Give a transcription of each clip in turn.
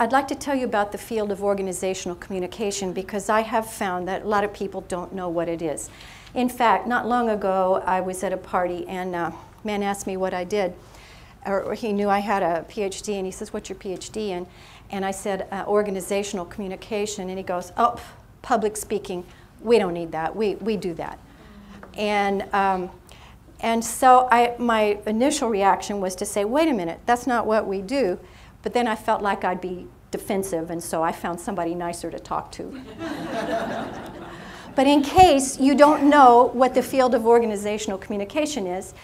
I'd like to tell you about the field of organizational communication because I have found that a lot of people don't know what it is. In fact, not long ago, I was at a party and a man asked me what I did. Or he knew I had a PhD and he says, What's your PhD in? And I said, uh, Organizational communication. And he goes, Oh, public speaking. We don't need that. We, we do that. And, um, and so I, my initial reaction was to say, Wait a minute, that's not what we do. But then I felt like I'd be defensive, and so I found somebody nicer to talk to. but in case you don't know what the field of organizational communication is,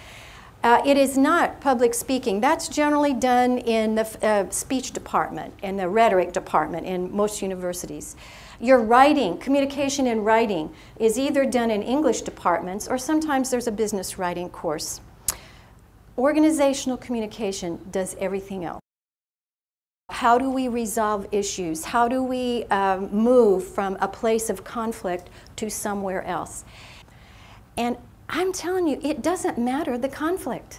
uh, it is not public speaking. That's generally done in the uh, speech department, in the rhetoric department in most universities. Your writing, communication in writing, is either done in English departments or sometimes there's a business writing course. Organizational communication does everything else. How do we resolve issues? How do we um, move from a place of conflict to somewhere else? And I'm telling you, it doesn't matter the conflict.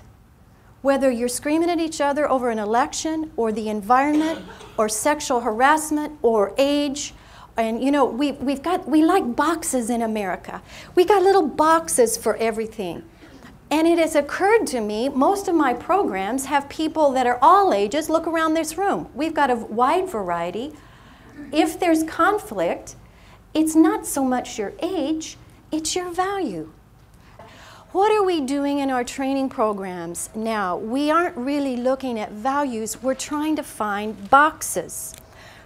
Whether you're screaming at each other over an election or the environment or sexual harassment or age, and you know, we, we've got, we like boxes in America. We got little boxes for everything. And it has occurred to me, most of my programs have people that are all ages. Look around this room. We've got a wide variety. If there's conflict, it's not so much your age, it's your value. What are we doing in our training programs now? We aren't really looking at values, we're trying to find boxes.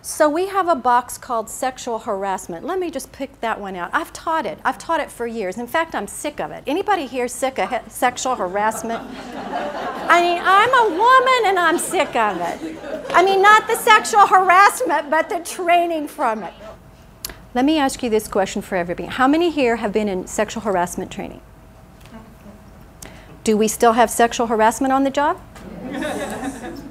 So we have a box called sexual harassment. Let me just pick that one out. I've taught it. I've taught it for years. In fact, I'm sick of it. Anybody here sick of sexual harassment? I mean, I'm a woman and I'm sick of it. I mean, not the sexual harassment, but the training from it. Let me ask you this question for everybody. How many here have been in sexual harassment training? Do we still have sexual harassment on the job?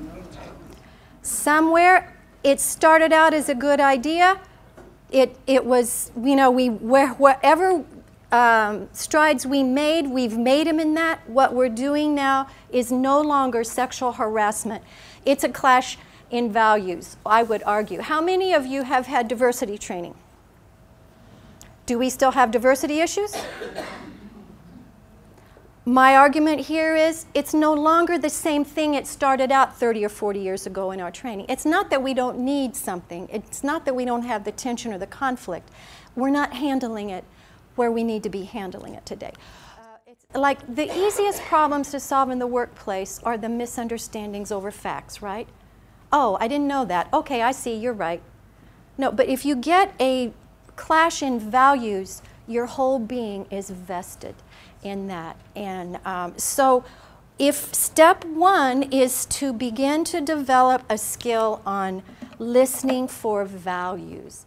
Somewhere it started out as a good idea. It, it was, you know, we, where, whatever um, strides we made, we've made them in that. What we're doing now is no longer sexual harassment. It's a clash in values, I would argue. How many of you have had diversity training? Do we still have diversity issues? My argument here is it's no longer the same thing it started out 30 or 40 years ago in our training. It's not that we don't need something. It's not that we don't have the tension or the conflict. We're not handling it where we need to be handling it today. Uh, like the easiest problems to solve in the workplace are the misunderstandings over facts, right? Oh, I didn't know that. Okay, I see, you're right. No, but if you get a clash in values, your whole being is vested in that. And um, so if step one is to begin to develop a skill on listening for values,